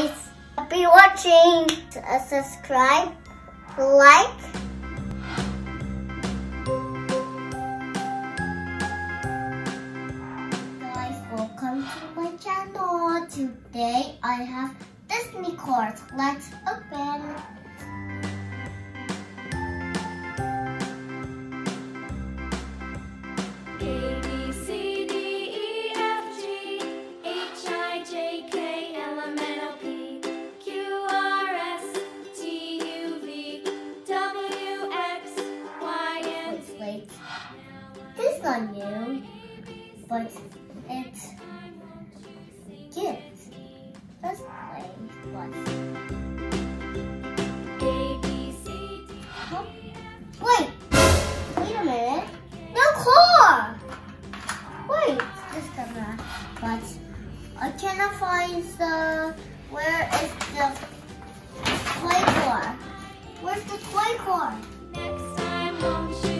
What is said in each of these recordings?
guys. Happy watching. Uh, subscribe, like. Guys, welcome to my channel. Today I have Disney Cars. Let's open. But it's good. Let's play Huh? Wait, wait a minute. No car. Wait, this camera. But I cannot find the. Where is the toy car? Where's the toy car? Next time won't you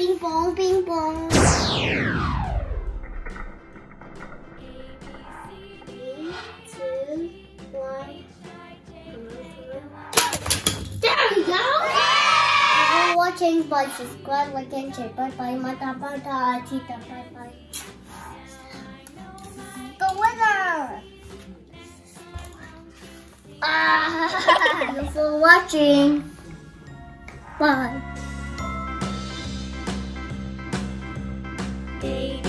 Bing bong, bing bong. Three, two, one. There we go! Thanks for watching. Bye, subscribe, like, and share. Bye bye, mata mata, tita, bye bye. The winner! Ah, thanks for watching. Bye. A